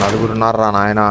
నలుగురున్నారా నాయనా